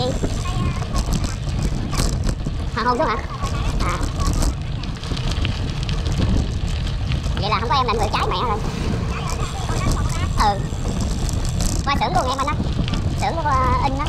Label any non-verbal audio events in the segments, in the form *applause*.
gì hoàng hôn đúng hả? À. vậy là không có em là người trái mẹ rồi. Ừ. Qua xưởng luôn em anh á xưởng của ờ, in á.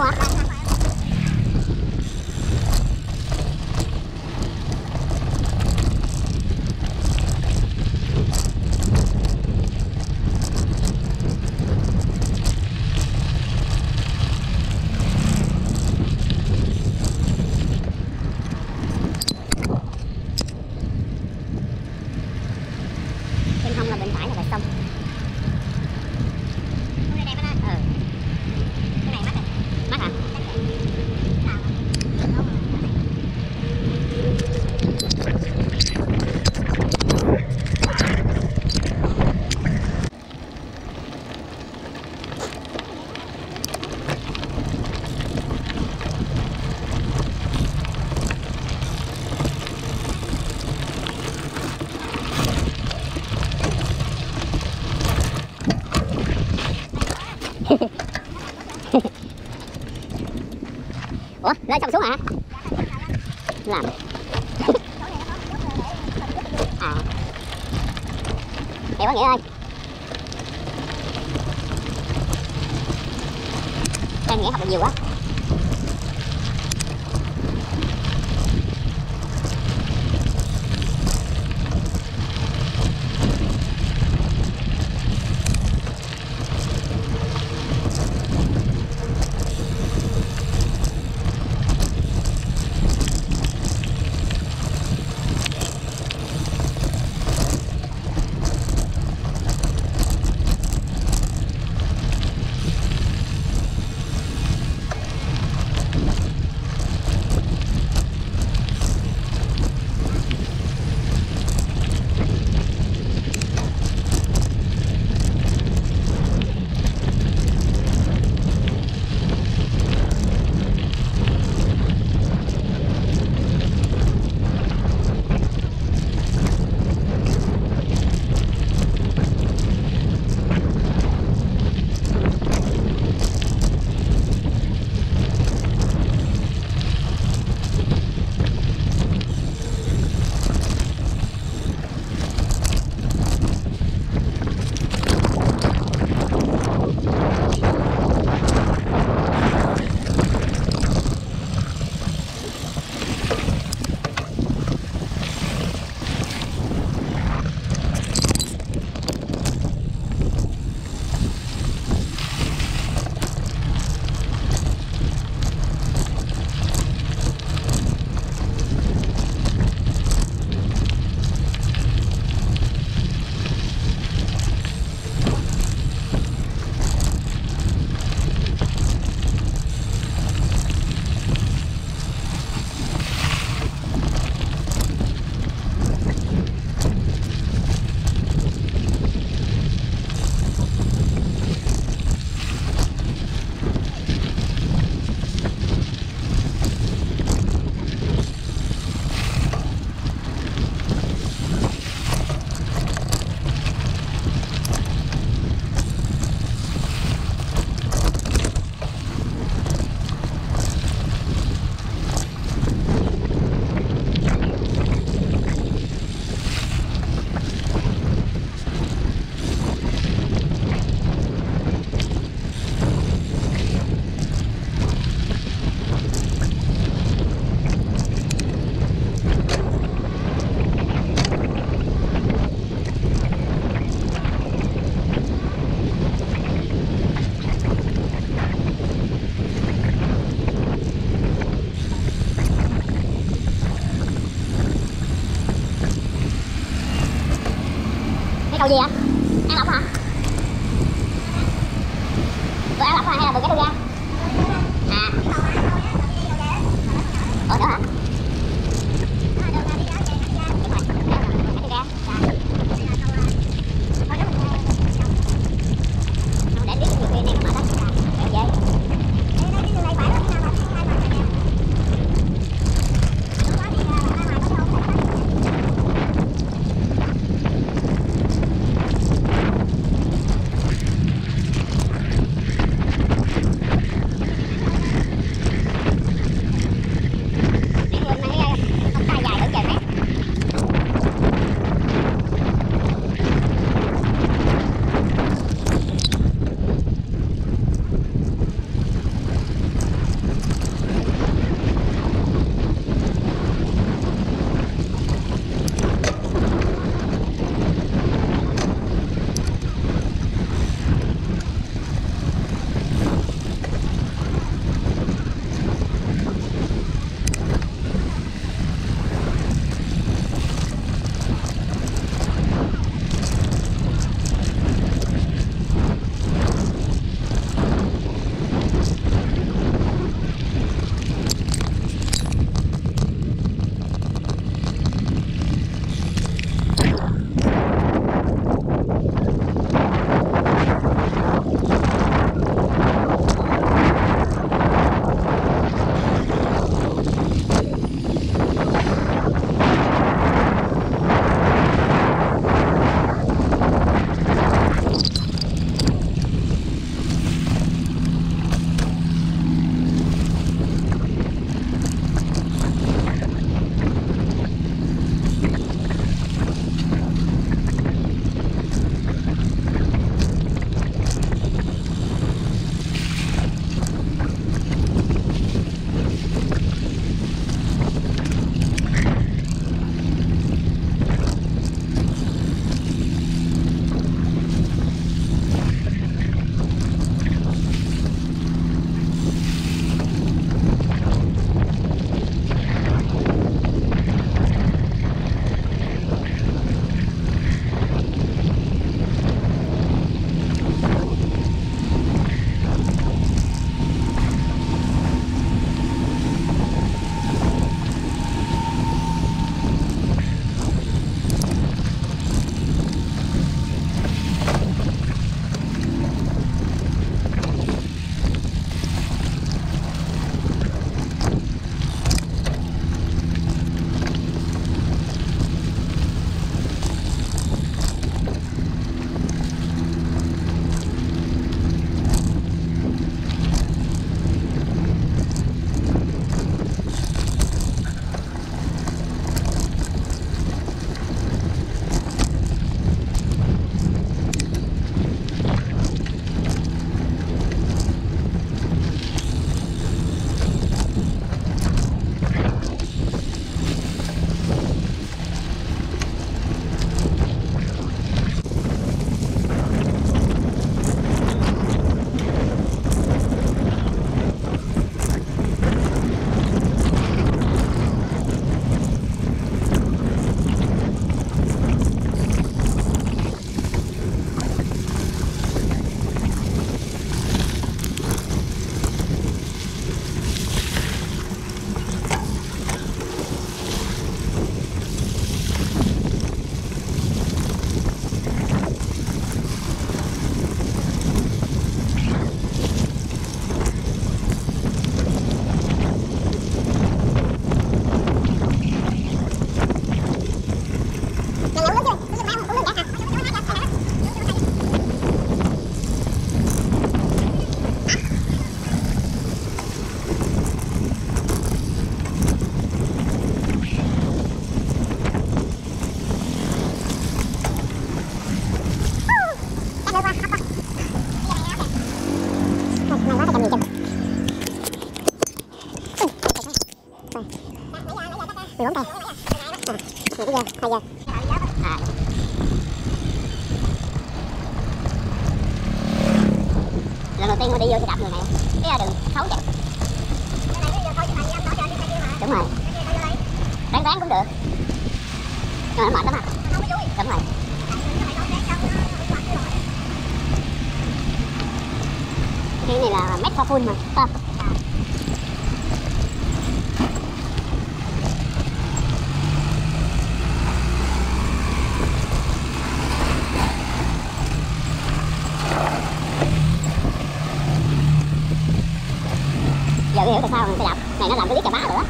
Мотор. Ủa, lên xong xuống hả? Làm. À. Hiểu quá nghĩa ơi em nghĩa học được nhiều quá. Cái cái này là mét full mà. Không giờ tôi hiểu tại sao mình phải đạp này nó làm tôi biết chà bá rồi đó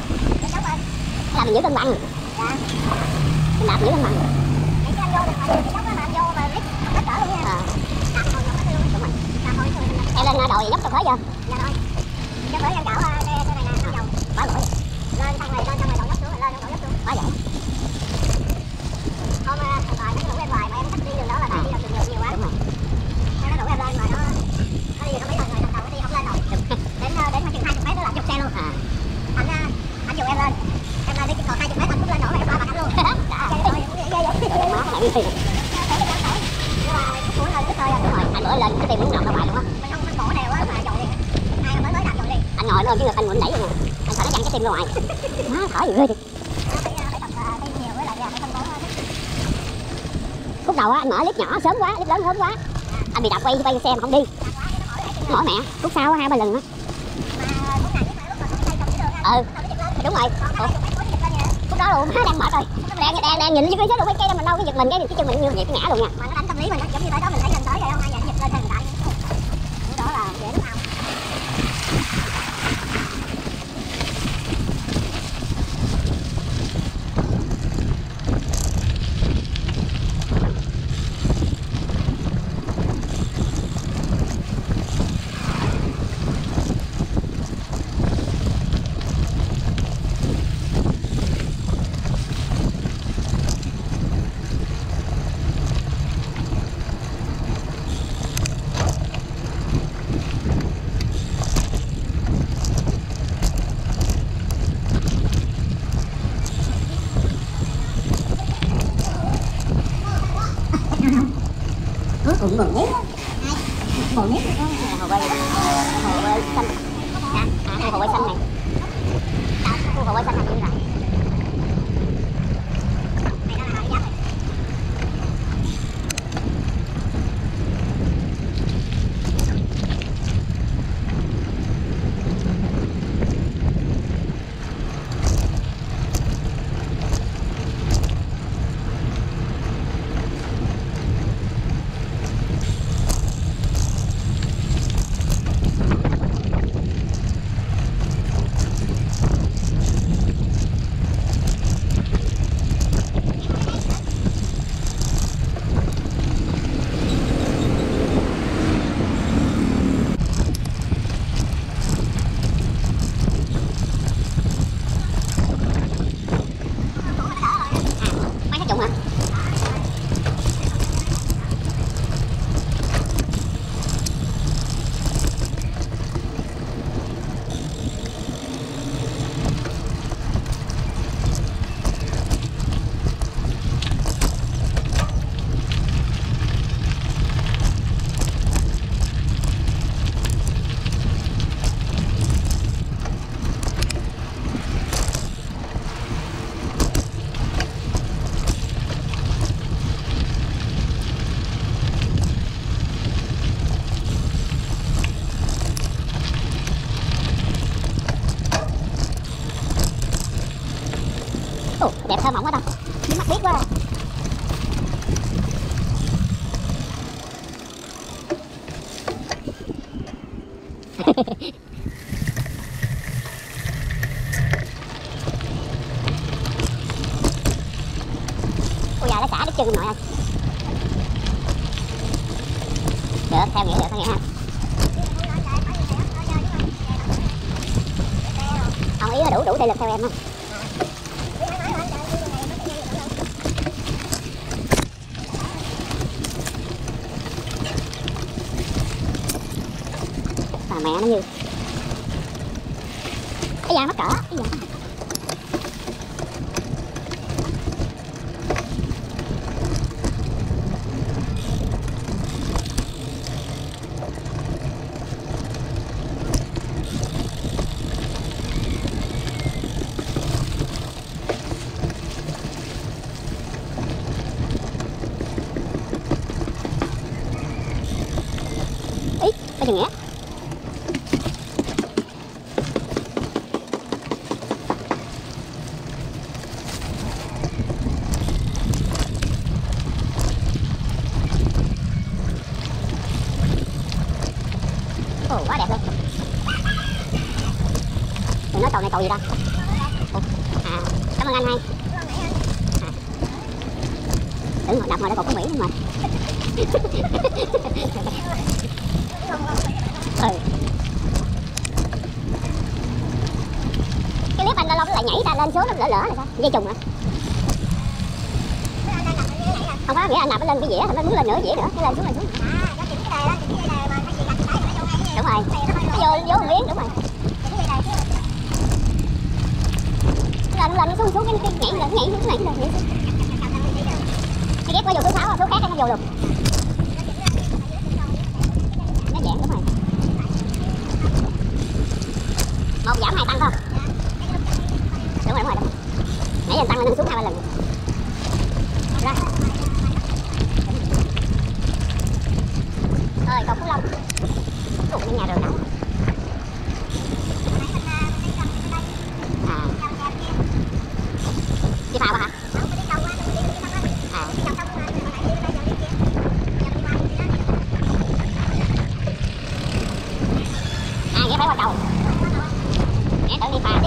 nó làm mình giữ cân bằng mình đạp giữ cân bằng Ờ, đúng rồi em lên đồi dốc tôi khói chưa quá lỗi quá dễ đúng rồi đến đến mà chừng hai chục mét nữa là chục xe luôn à anh à, anh dụ em lên em lên đi còn hai chục mét anh cũng lên nổi mẹ qua mặt anh luôn Trời trời má cái này đi nhưng mà cái mũi lên cái thôi bữa lên cái tim muốn nằm ra ngoài luôn á. Mình không mình bổ đều á mà dội đi. Ai mới mới làm dội đi anh ngồi lên chứ ngực anh muốn đẩy luôn nè. Anh sợ nó văng cái tim ra ngoài. Má thở gì ghê lại phải phân bố khúc đầu á anh mở clip nhỏ sớm quá clip lớn sớm quá. Anh bị đạp quay quay xe mà không đi. Mỏi mẹ khúc sau hai ba lần á. Ừ đúng rồi. Ủa, khúc đó luôn má đang mệt rồi. Đang đang đang nhìn cái xe đồ quay cây đâu mình đâu cái giật mình cái cái chân mình như vậy cái ngã luôn nha. Mà nó đánh tâm lý mình giống như tới đó mình 장난 어? Cái chừng nghĩa Ồ, quá đẹp luôn Đừng nói cầu này cầu gì ta Ủa, À, cảm ơn anh hai à. Tưởng ngồi đập ngồi đó cột có Mỹ luôn mà ừ. Cái clip nó lại nhảy ra lên xuống nó lỡ lỡ là sao? Dây trùng hả? Không có nghĩa anh nạp nó lên cái dĩa, nó muốn lên nữa dĩa nữa, cái lên xuống lên xuống. Đúng rồi, nó vô, vô một miếng, đúng rồi. Lần lần nó xuống xuống cái, cái nhảy lần nhảy xuống nhảy xuống nhảy xuống. Cái ghép có vô số sáu số khác nó vô được nó giãn đúng rồi một giảm hai tăng không phải rồi rồi nãy giờ tăng lên xuống hai ba lần. Ra. Ơi cầu phú long. Tụi bên nhà rồi nấu à. đi phao hả? À. À nghĩa phải qua cầu nghĩa tưởng đi phà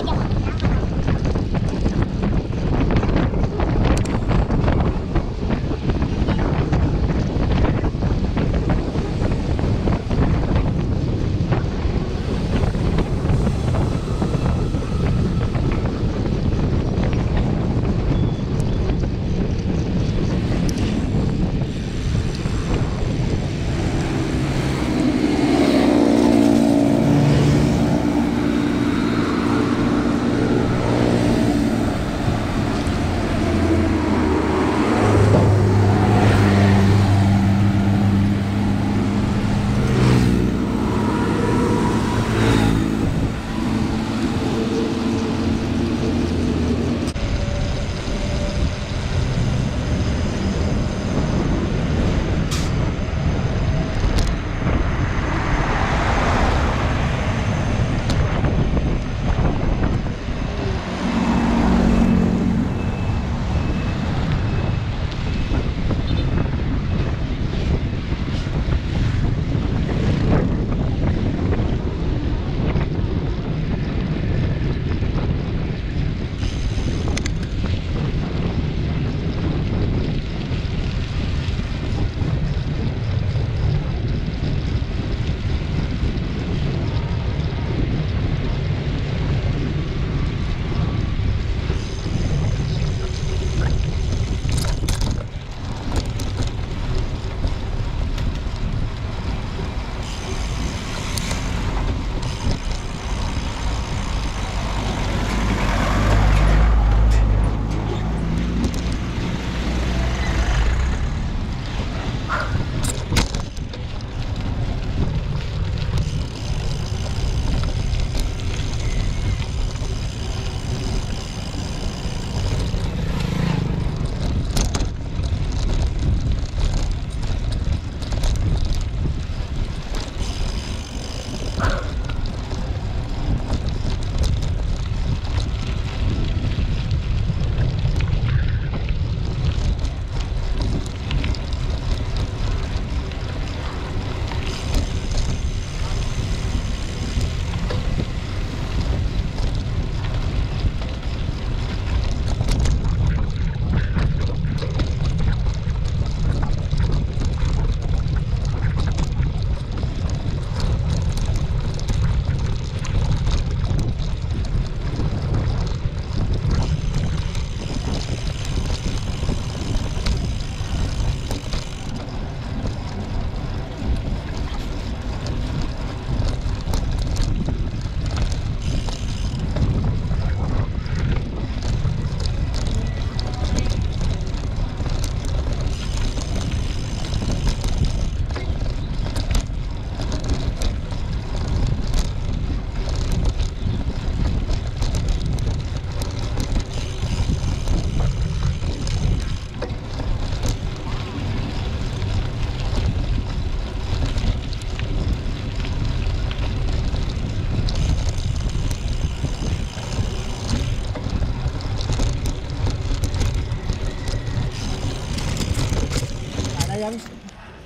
chứ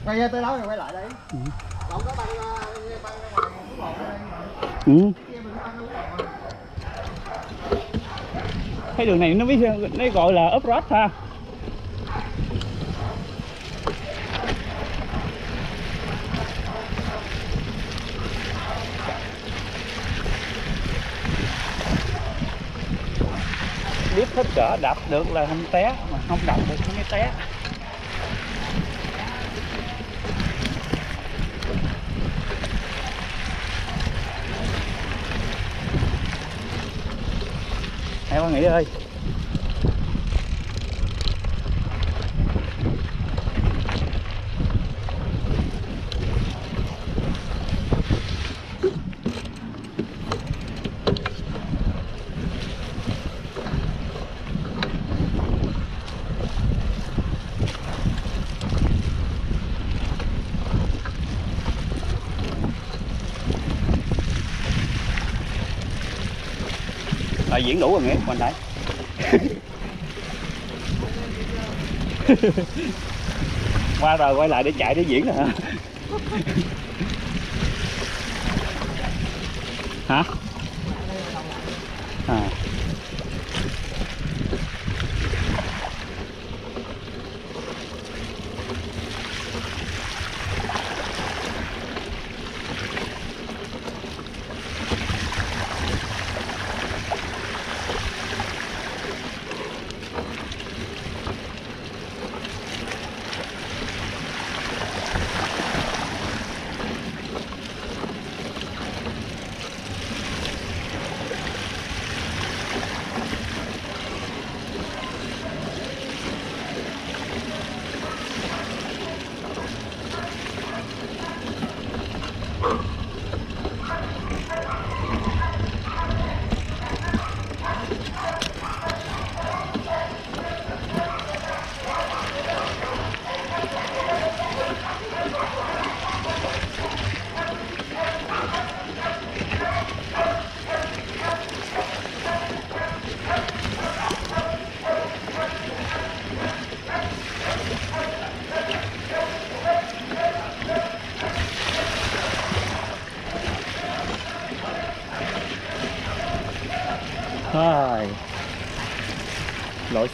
quay ra tới đó rồi quay lại đây Ừ. có băng băng ra ngoài quốc lộ ở đây ừ. cái đường này nó mới nó gọi là off road ha biết hết cỡ đạp được là không té mà không đạp được nó mới té Hai ba nghĩ ơi. Bài diễn đủ rồi nghe mình thấy *laughs* qua rồi, quay lại để chạy để diễn nữa hả? *laughs* Hả?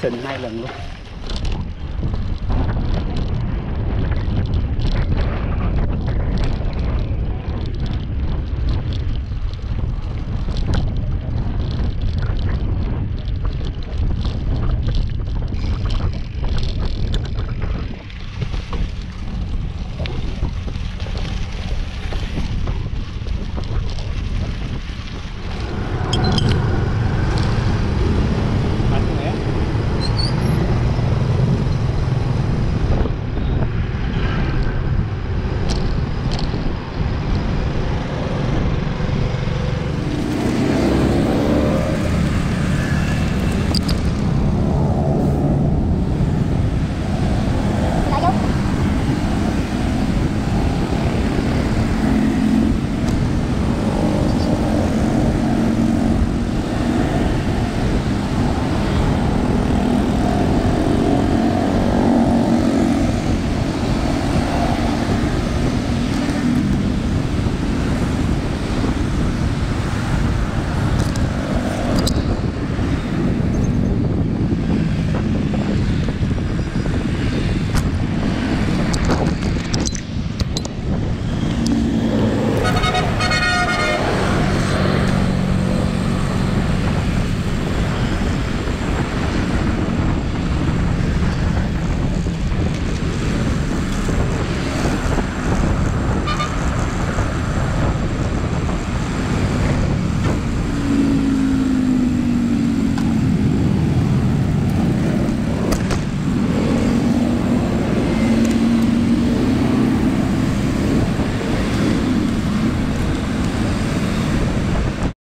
Sình hai lần luôn.